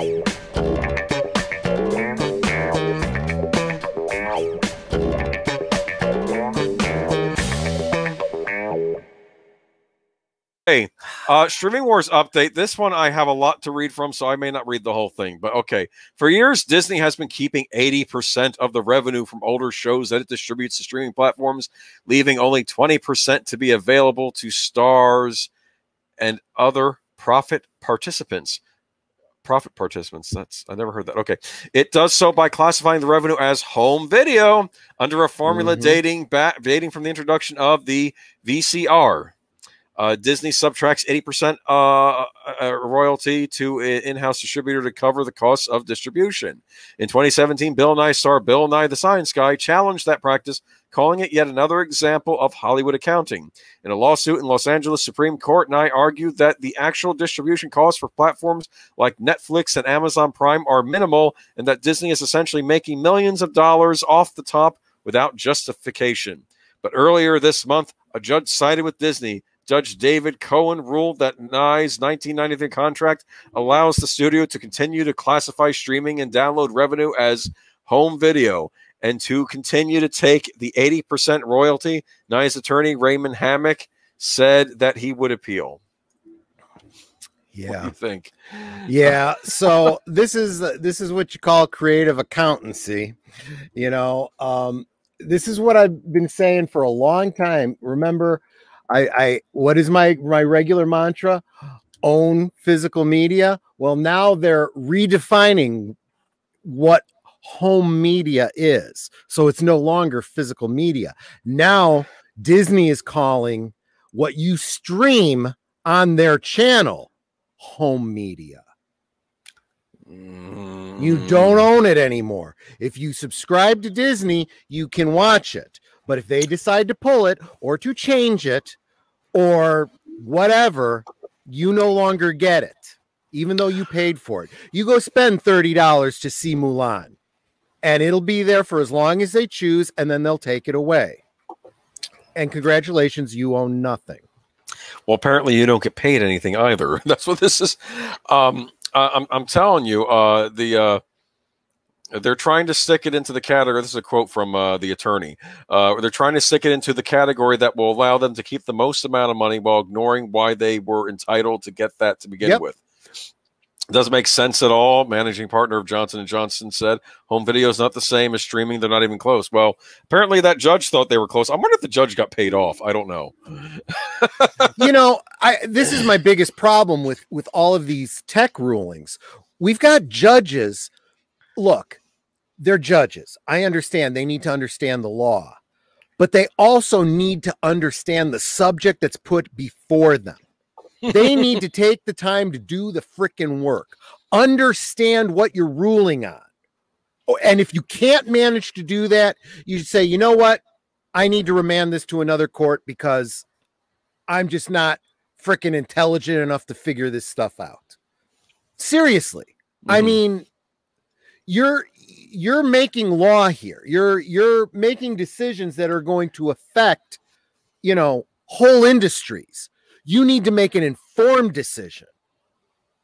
Hey, uh, Streaming Wars update. This one I have a lot to read from, so I may not read the whole thing. But okay. For years, Disney has been keeping 80% of the revenue from older shows that it distributes to streaming platforms, leaving only 20% to be available to stars and other profit participants. Profit participants. That's I never heard that. Okay. It does so by classifying the revenue as home video under a formula Mhm. dating back dating from the introduction of the VCR. Uh, Disney subtracts 80% uh, uh, royalty to an in-house distributor to cover the costs of distribution. In 2017, Bill Nye star Bill Nye the Science Guy challenged that practice, calling it yet another example of Hollywood accounting. In a lawsuit in Los Angeles Supreme Court, Nye argued that the actual distribution costs for platforms like Netflix and Amazon Prime are minimal and that Disney is essentially making millions of dollars off the top without justification. But earlier this month, a judge sided with Disney. Judge David Cowan ruled that Nye's 1993 contract allows the studio to continue to classify streaming and download revenue as home video and to continue to take the 80% royalty. Nye's attorney, Raymond Hammock, said that he would appeal. What do Yeah. you think? Yeah. So this is this is what you call creative accountancy. You know, um, this is what I've been saying for a long time. Remember, I, I what is my my regular mantra? Own physical media. Well, now they're redefining what home media is. So it's no longer physical media. Now Disney is calling what you stream on their channel home media. You Mm. don't own it anymore. If you subscribe to Disney, you can watch it. But if they decide to pull it or to change it or whatever, you no longer get it, even though you paid for it. You go spend $30 to see Mulan, and it'll be there for as long as they choose, and then they'll take it away. And congratulations, you own nothing. Well, apparently you don't get paid anything either. That's what this is. Um, I- I'm, I'm telling you, uh, the uh, they're trying to stick it into the category. This is a quote from uh, the attorney. Uh, they're trying to stick it into the category that will allow them to keep the most amount of money while ignoring why they were entitled to get that to begin Yep. with. Doesn't make sense at all. Managing partner of Johnson and Johnson said, "Home video is not the same as streaming. They're not even close." Well, apparently that judge thought they were close. I wonder if the judge got paid off. I don't know. you know, I this is my biggest problem with with all of these tech rulings. We've got judges. Look, they're judges. I understand they need to understand the law, but they also need to understand the subject that's put before them. They need to take the time to do the freaking work. Understand what you're ruling on. Oh, And if you can't manage to do that, you should say, you know what? I need to remand this to another court because I'm just not freaking intelligent enough to figure this stuff out. Seriously. I Mhm. mean, you're you're making law here. You're you're making decisions that are going to affect, you know, whole industries. You need to make an informed decision.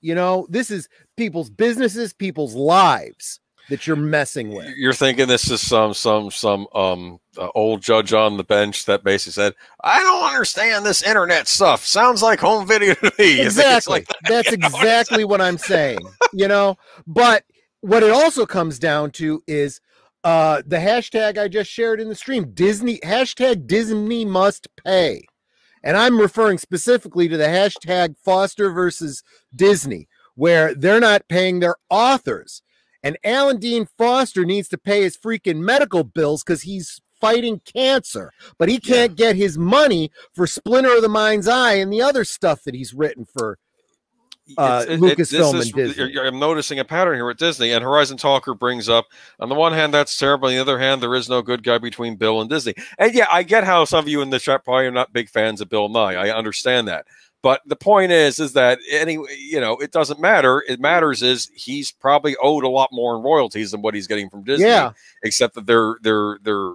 You know, this is people's businesses, people's lives that you're messing with. You're thinking this is some some some um uh, old judge on the bench that basically said, "I don't understand this internet stuff. Sounds like home video to me." You think it's exactly like that, that's you know? It's exactly what i'm saying you know but what it also comes down to is uh the hashtag i just shared in the stream disney hashtag disney must pay and i'm referring specifically to the hashtag foster versus disney where they're not paying their authors. And alan dean foster needs to pay his freaking medical bills because he's fighting cancer but he can't get his money for splinter of the mind's eye and the other stuff that he's written for uh, it- Lucasfilm and Disney. I'm noticing a pattern here at Disney, and Horizon Talker brings up on the one hand that's terrible, on the other hand there is no good guy between Bill and Disney. And yeah, I get how some of you in the chat probably are not big fans of Bill Nye. I understand that. But the point is, is that any you know, it doesn't matter. It matters is he's probably owed a lot more in royalties than what he's getting from Disney. Yeah. Except that they're they're they're.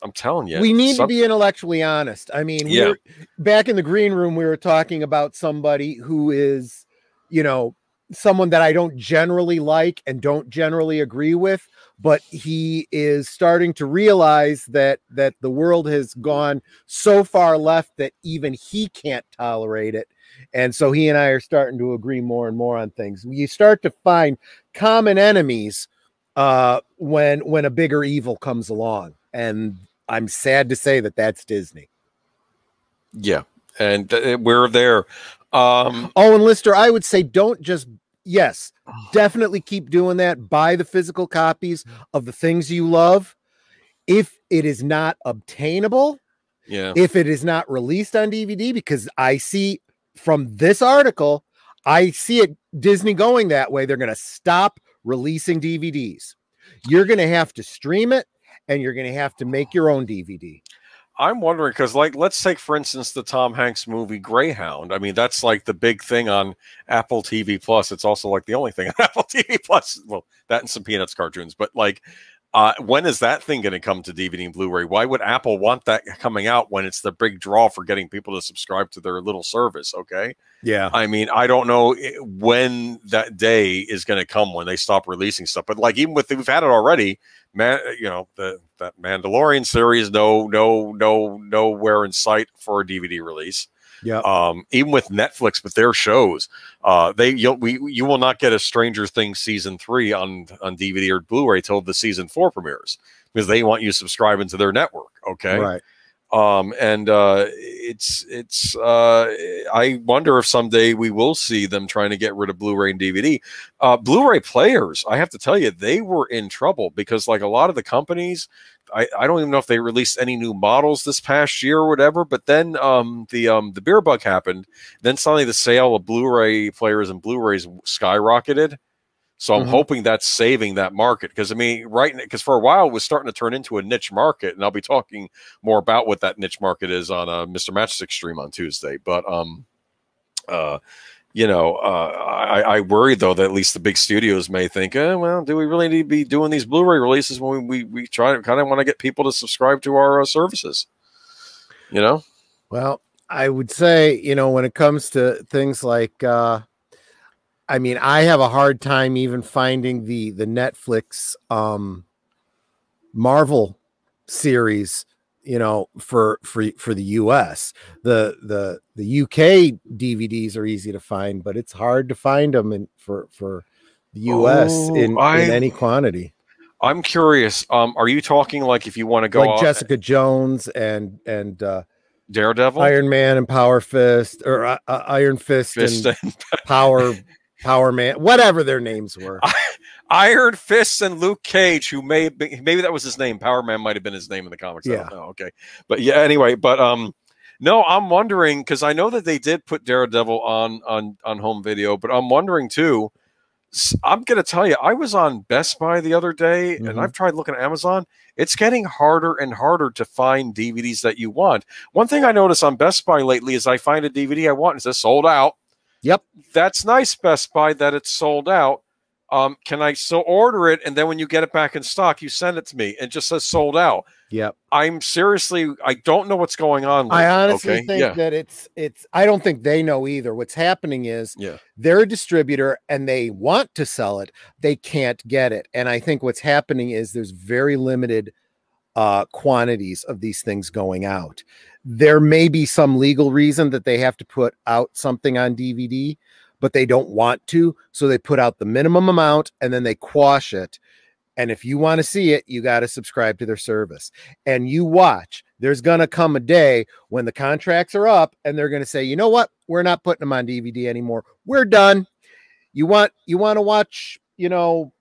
I'm telling you, we need to be intellectually honest. I mean, we Yeah. were, back in the green room, we were talking about somebody who is, you know, someone that I don't generally like and don't generally agree with, but he is starting to realize that that the world has gone so far left that even he can't tolerate it. And so he and I are starting to agree more and more on things. You start to find common enemies uh, when when a bigger evil comes along, and I'm sad to say that that's Disney. Yeah, and uh, we're there. Um, oh, and Lister, I would say don't just yes, definitely keep doing that. Buy the physical copies of the things you love. If it is not obtainable, yeah, if it is not released on DVD, because I see from this article, I see it Disney going that way. They're going to stop releasing DVDs. You're going to have to stream it and you're going to have to make your own DVD. I'm wondering because, like, let's take for instance the Tom Hanks movie Greyhound. I mean, that's like the big thing on Apple TV Plus. It's also like the only thing on Apple TV Plus. Well, that and some Peanuts cartoons, but like, uh, when is that thing going to come to DVD and Blu-ray? Why would Apple want that coming out when it's the big draw for getting people to subscribe to their little service? Okay, yeah. I mean, I don't know when that day is going to come when they stop releasing stuff. But like, even with we've had it already, man. You know, the that Mandalorian series, no, no, no, nowhere in sight for a DVD release. Yeah. Um, even with Netflix, with their shows, uh, they you'll, we you will not get a Stranger Things season three on on DVD or Blu-ray till the season four premieres because they want you subscribing to their network. Okay. Right. Um, and uh, it's it's uh, I wonder if someday we will see them trying to get rid of Blu-ray and DVD. Uh, Blu-ray players, I have to tell you, they were in trouble because like a lot of the companies, I, I don't even know if they released any new models this past year or whatever. But then um, the um, the beer bug happened. Then suddenly the sale of Blu-ray players and Blu-rays skyrocketed. So I'm mm-hmm. hoping that's saving that market because I mean, right? Because for a while it was starting to turn into a niche market, and I'll be talking more about what that niche market is on uh, Mr. Matchstick stream on Tuesday. But um, uh, you know, uh, I, I worry though that at least the big studios may think, eh, well, do we really need to be doing these Blu-ray releases when we we, we try to kind of want to get people to subscribe to our uh, services? You know. Well, I would say, you know, when it comes to things like uh, I mean, I have a hard time even finding the the Netflix um Marvel series, you know, for for for the US. The the the UK DVDs are easy to find, but it's hard to find them in, for for the US oh, in, I, in any quantity. I'm curious. Um, are you talking like if you want to go like Jessica Jones and and uh Daredevil, Iron Man, and Power Fist, or uh, uh, Iron Fist, Fist and, and Power Power Man, whatever their names were. Iron Fists and Luke Cage, who may be, maybe that was his name. Power Man might have been his name in the comics. Yeah. Okay. But yeah, anyway, but um no, I'm wondering because I know that they did put Daredevil on on on home video, but I'm wondering too. I'm gonna tell you, I was on Best Buy the other day, mm-hmm. and I've tried looking at Amazon. It's getting harder and harder to find DVDs that you want. One thing I notice on Best Buy lately is I find a DVD I want and it says sold out. Yep. That's nice, Best Buy, that it's sold out. Um, can I still order it? And then when you get it back in stock, you send it to me. It just says sold out. Yep. I'm seriously, I don't know what's going on. I honestly okay? think yeah. that it's, it's, I don't think they know either. What's happening is yeah. they're a distributor and they want to sell it. They can't get it. And I think what's happening is there's very limited uh, quantities of these things going out there may be some legal reason that they have to put out something on DVD, but they don't want to. So they put out the minimum amount and then they quash it. And if you want to see it, you got to subscribe to their service. And you watch. There's going to come a day when the contracts are up and they're going to say, "You know what? We're not putting them on DVD anymore. We're done." You want you want to watch, you know,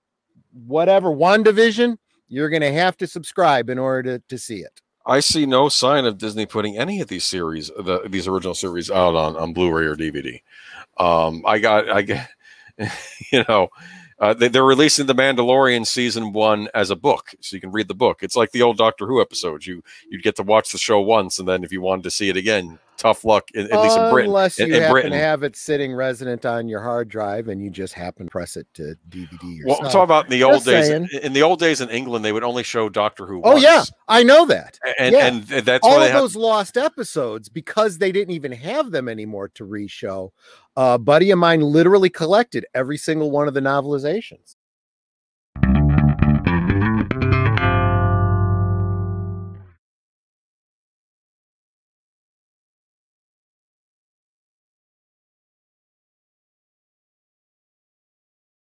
whatever WandaVision, you're going to have to subscribe in order to, to see it. I see no sign of Disney putting any of these series, the, these original series, out on, on Blu-ray or DVD. Um, I got, I get, you know, uh, they, are releasing The Mandalorian season one as a book, so you can read the book. It's like the old Doctor Who episodes. You you'd get to watch the show once, and then if you wanted to see it again, tough luck, in, at least in Britain. Unless you in- in happen Britain. to have it sitting resident on your hard drive and you just happen to press it to DVD Well. I'm talking about in the old Just days. saying. In the old days in England, they would only show Doctor Who. oh once. yeah, I know that. and yeah. and that's All why of have. those lost episodes because they didn't even have them anymore to re-show. A buddy of mine literally collected every single one of the novelizations.